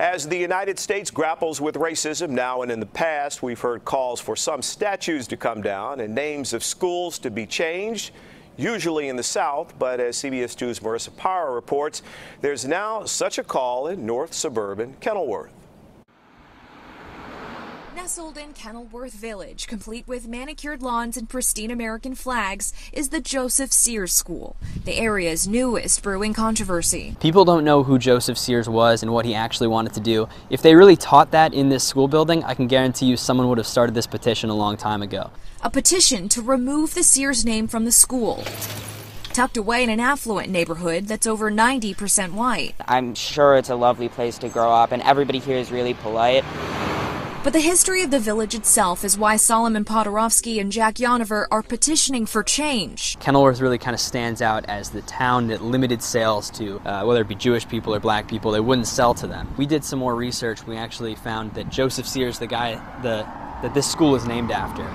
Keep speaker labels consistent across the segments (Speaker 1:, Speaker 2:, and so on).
Speaker 1: As the United States grapples with racism now and in the past, we've heard calls for some statues to come down and names of schools to be changed, usually in the South. But as CBS 2's Marissa Parra reports, there's now such a call in North Suburban Kenilworth.
Speaker 2: Nestled in Kenilworth Village, complete with manicured lawns and pristine American flags, is the Joseph Sears School, the area's newest brewing controversy.
Speaker 3: People don't know who Joseph Sears was and what he actually wanted to do. If they really taught that in this school building, I can guarantee you someone would have started this petition a long time ago.
Speaker 2: A petition to remove the Sears name from the school tucked away in an affluent neighborhood that's over 90% white.
Speaker 4: I'm sure it's a lovely place to grow up, and everybody here is really polite.
Speaker 2: But the history of the village itself is why Solomon Podorovsky and Jack Yonover are petitioning for change.
Speaker 3: Kenilworth really kind of stands out as the town that limited sales to uh, whether it be Jewish people or black people. They wouldn't sell to them. We did some more research. We actually found that Joseph Sears, the guy the, that this school is named after,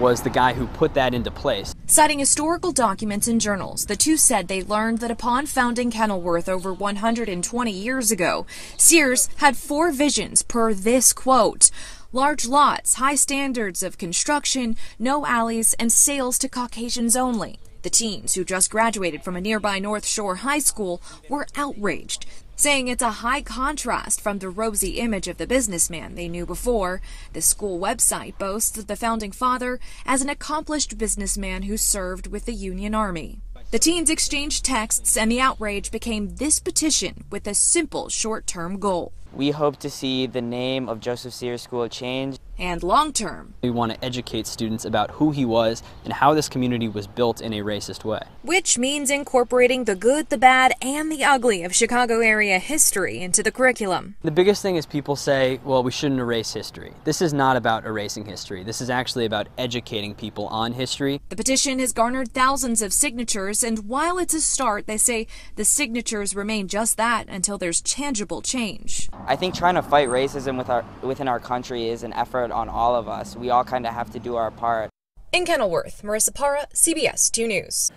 Speaker 3: was the guy who put that into place.
Speaker 2: Citing historical documents and journals, the two said they learned that upon founding Kenilworth over 120 years ago, Sears had four visions per this quote. Large lots, high standards of construction, no alleys, and sales to Caucasians only. The teens, who just graduated from a nearby North Shore high school, were outraged saying it's a high contrast from the rosy image of the businessman they knew before. The school website boasts the founding father as an accomplished businessman who served with the Union Army. The teens exchanged texts, and the outrage became this petition with a simple short term goal.
Speaker 4: We hope to see the name of Joseph Sears School change
Speaker 2: and long term.
Speaker 3: We want to educate students about who he was and how this community was built in a racist way.
Speaker 2: Which means incorporating the good, the bad, and the ugly of Chicago area history into the curriculum.
Speaker 3: The biggest thing is people say, well, we shouldn't erase history. This is not about erasing history. This is actually about educating people on history.
Speaker 2: The petition has garnered thousands of signatures, and while it's a start, they say the signatures remain just that until there's tangible change.
Speaker 4: I think trying to fight racism with our, within our country is an effort on all of us. We all kind of have to do our part.
Speaker 2: In Kenilworth, Marissa Parra, CBS 2 News.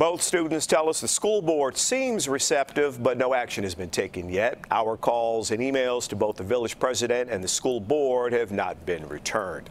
Speaker 1: Both students tell us the school board seems receptive, but no action has been taken yet. Our calls and emails to both the village president and the school board have not been returned.